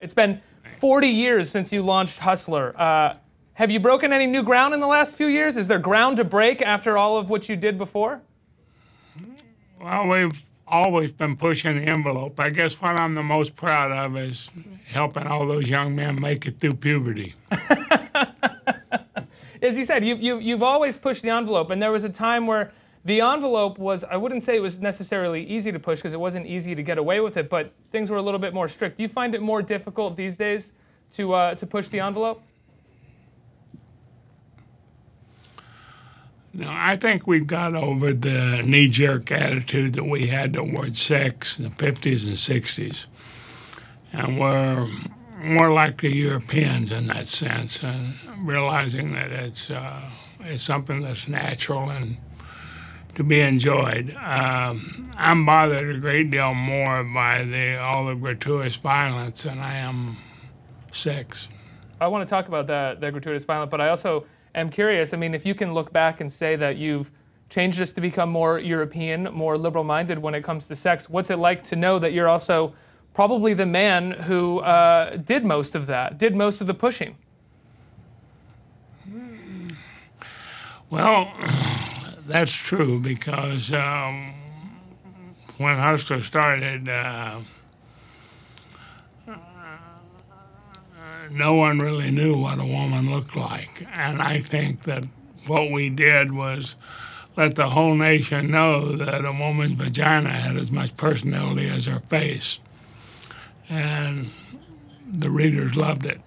It's been 40 years since you launched Hustler. Uh, have you broken any new ground in the last few years? Is there ground to break after all of what you did before? Well, we've always been pushing the envelope. I guess what I'm the most proud of is helping all those young men make it through puberty. As you said, you, you, you've always pushed the envelope, and there was a time where the envelope was, I wouldn't say it was necessarily easy to push because it wasn't easy to get away with it, but things were a little bit more strict. Do you find it more difficult these days to, uh, to push the envelope? No, I think we've got over the knee jerk attitude that we had towards sex in the 50s and 60s. And we're more like the Europeans in that sense, and realizing that it's, uh, it's something that's natural and to be enjoyed. Um, I'm bothered a great deal more by the all the gratuitous violence than I am sex. I want to talk about that, the gratuitous violence, but I also am curious. I mean, if you can look back and say that you've changed us to become more European, more liberal-minded when it comes to sex, what's it like to know that you're also probably the man who uh, did most of that, did most of the pushing? Well that's true because um, when Hustler started, uh, no one really knew what a woman looked like. And I think that what we did was let the whole nation know that a woman's vagina had as much personality as her face. And the readers loved it.